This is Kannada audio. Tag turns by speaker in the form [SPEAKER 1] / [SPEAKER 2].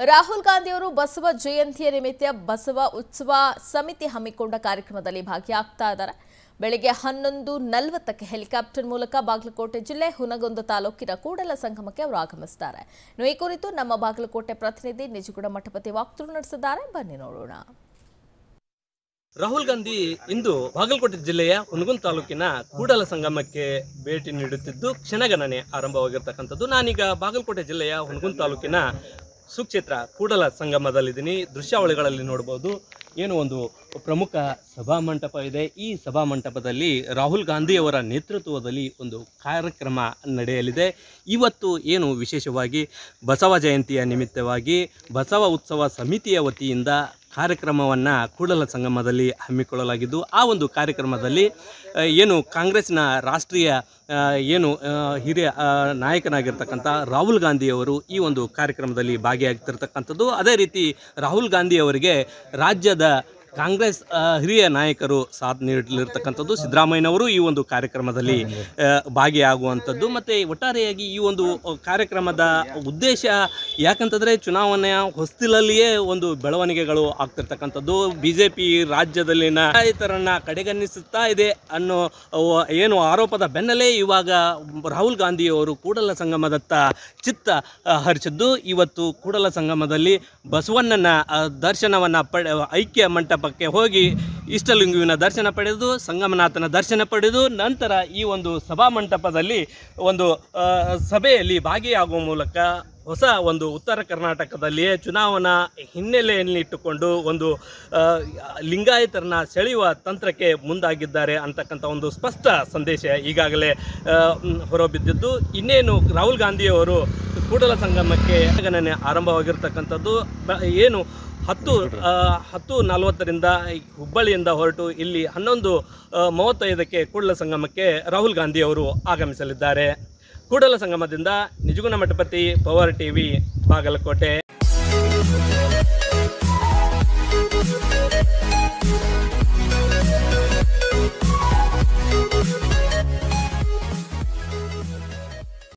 [SPEAKER 1] ರಾಹುಲ್ ಗಾಂಧಿಯವರು ಬಸವ ಜಯಂತಿಯ ನಿಮಿತ್ತ ಬಸವ ಉತ್ಸವ ಸಮಿತಿ ಹಮ್ಮಿಕೊಂಡ ಕಾರ್ಯಕ್ರಮದಲ್ಲಿ ಭಾಗಿಯಾಗ್ತಾ ಇದ್ದಾರೆ. ಬೆಳಗ್ಗೆ ಹನ್ನೊಂದು ನಲವತ್ತಕ್ಕೆ ಹೆಲಿಕಾಪ್ಟರ್ ಮೂಲಕ ಬಾಗಲಕೋಟೆ ಜಿಲ್ಲೆ ಹುನಗೊಂದ ತಾಲೂಕಿನ ಕೂಡಲ ಸಂಗಮಕ್ಕೆ ಅವರು ಆಗಮಿಸಿದ್ದಾರೆ. ಈ ಕುರಿತು ನಮ್ಮ ಬಾಗಲಕೋಟೆ ಪ್ರತಿನಿಧಿ ನಿಜಗುಡ ಮಠಪತಿ ವಾಕ್ತರು ನಡೆಸಿದ್ದಾರೆ. ಬನ್ನಿ ನೋಡೋಣ.
[SPEAKER 2] ರಾಹುಲ್ ಗಾಂಧಿ ಇಂದು ಬಾಗಲಕೋಟೆ ಜಿಲ್ಲೆಯ ಹುನಗುಂದ ತಾಲೂಕಿನ ಕೂಡಲ ಸಂಗಮಕ್ಕೆ ಭೇಟಿ ನೀಡುತ್ತಿದ್ದು ಕ್ಷಣಗಣನೆ ಆರಂಭವಾಗಿರ್ತಕ್ಕಂಥದ್ದು. ನಾನೀಗ ಬಾಗಲಕೋಟೆ ಜಿಲ್ಲೆಯ ಹುನಗುಂದ ತಾಲೂಕಿನ ಸುಕ್ಷೇತ್ರ ಕೂಡಲ ಸಂಗಮದಲ್ಲಿದ್ದೀನಿ. ದೃಶ್ಯಾವಳಿಗಳಲ್ಲಿ ನೋಡ್ಬೋದು. ಏನು ಒಂದು ಪ್ರಮುಖ ಸಭಾ ಮಂಟಪ ಇದೆ. ಈ ಸಭಾ ಮಂಟಪದಲ್ಲಿ ರಾಹುಲ್ ಗಾಂಧಿಯವರ ನೇತೃತ್ವದಲ್ಲಿ ಒಂದು ಕಾರ್ಯಕ್ರಮ ನಡೆಯಲಿದೆ. ಇವತ್ತು ಏನು ವಿಶೇಷವಾಗಿ ಬಸವ ಜಯಂತಿಯ ನಿಮಿತ್ತವಾಗಿ ಬಸವ ಉತ್ಸವ ಸಮಿತಿಯ ವತಿಯಿಂದ ಕಾರ್ಯಕ್ರಮವನ್ನು ಕೂಡಲ ಸಂಗಮದಲ್ಲಿ ಹಮ್ಮಿಕೊಳ್ಳಲಾಗಿದ್ದು, ಆ ಒಂದು ಕಾರ್ಯಕ್ರಮದಲ್ಲಿ ಏನು ಕಾಂಗ್ರೆಸ್ನ ರಾಷ್ಟ್ರೀಯ ಏನು ಹಿರಿಯ ನಾಯಕನಾಗಿರ್ತಕ್ಕಂಥ ರಾಹುಲ್ ಗಾಂಧಿಯವರು ಈ ಒಂದು ಕಾರ್ಯಕ್ರಮದಲ್ಲಿ ಭಾಗಿಯಾಗ್ತಿರ್ತಕ್ಕಂಥದ್ದು. ಅದೇ ರೀತಿ ರಾಹುಲ್ ಗಾಂಧಿಯವರಿಗೆ ರಾಜ್ಯದ ಕಾಂಗ್ರೆಸ್ ಹಿರಿಯ ನಾಯಕರು ಸಾಥ್ ನೀಡಲಿರ್ತಕ್ಕಂಥದ್ದು ಸಿದ್ದರಾಮಯ್ಯನವರು ಈ ಒಂದು ಕಾರ್ಯಕ್ರಮದಲ್ಲಿ ಭಾಗಿಯಾಗುವಂಥದ್ದು. ಮತ್ತು ಒಟ್ಟಾರೆಯಾಗಿ ಈ ಒಂದು ಕಾರ್ಯಕ್ರಮದ ಉದ್ದೇಶ ಯಾಕಂತಂದರೆ ಚುನಾವಣೆಯ ಹೊಸ್ತಿಲಲ್ಲಿಯೇ ಒಂದು ಬೆಳವಣಿಗೆಗಳು ಆಗ್ತಿರ್ತಕ್ಕಂಥದ್ದು. ಬಿ ಜೆ ಪಿ ರಾಜ್ಯದಲ್ಲಿನ ರೈತರನ್ನು ಕಡೆಗಣಿಸುತ್ತಾ ಇದೆ ಅನ್ನೋ ಏನು ಆರೋಪದ ಬೆನ್ನಲ್ಲೇ ಇವಾಗ ರಾಹುಲ್ ಗಾಂಧಿಯವರು ಕೂಡಲ ಸಂಗಮದತ್ತ ಚಿತ್ತ ಹರಿಸಿದ್ದು. ಇವತ್ತು ಕೂಡಲ ಸಂಗಮದಲ್ಲಿ ಬಸವಣ್ಣನ ದರ್ಶನವನ್ನು ಪಡೆ ಐಕ್ಯ ಮಂಟಪಕ್ಕೆ ಹೋಗಿ ಇಷ್ಟಲಿಂಗುವಿನ ದರ್ಶನ ಪಡೆದು, ಸಂಗಮನಾಥನ ದರ್ಶನ ಪಡೆದು, ನಂತರ ಈ ಒಂದು ಸಭಾ ಮಂಟಪದಲ್ಲಿ ಒಂದು ಸಭೆಯಲ್ಲಿ ಭಾಗಿಯಾಗುವ ಮೂಲಕ ಹೊಸ ಒಂದು ಉತ್ತರ ಕರ್ನಾಟಕದಲ್ಲಿಯೇ ಚುನಾವಣಾ ಹಿನ್ನೆಲೆಯಲ್ಲಿಟ್ಟುಕೊಂಡು ಒಂದು ಲಿಂಗಾಯತರನ್ನ ಸೆಳೆಯುವ ತಂತ್ರಕ್ಕೆ ಮುಂದಾಗಿದ್ದಾರೆ ಅಂತಕ್ಕಂಥ ಒಂದು ಸ್ಪಷ್ಟ ಸಂದೇಶ ಈಗಾಗಲೇ ಹೊರಬಿದ್ದಿದ್ದು. ಇನ್ನೇನು ರಾಹುಲ್ ಗಾಂಧಿಯವರು ಕೂಡಲ ಸಂಗಮಕ್ಕೆ ಗಣನೆ ಆರಂಭವಾಗಿರ್ತಕ್ಕಂಥದ್ದು. ಏನು ಹತ್ತು ಹತ್ತು ನಲವತ್ತರಿಂದ ಹುಬ್ಬಳ್ಳಿಯಿಂದ ಹೊರಟು ಇಲ್ಲಿ ಹನ್ನೊಂದು ಮೂವತ್ತೈದಕ್ಕೆ ಕೂಡಲ ಸಂಗಮಕ್ಕೆ ರಾಹುಲ್ ಗಾಂಧಿ ಅವರು ಆಗಮಿಸಲಿದ್ದಾರೆ. ಕೂಡಲ ಸಂಗಮದಿಂದ ನಿಜಗುಣ ಮಠಪತಿ ಪವರ್ ಟಿವಿ, ಬಾಗಲಕೋಟೆ.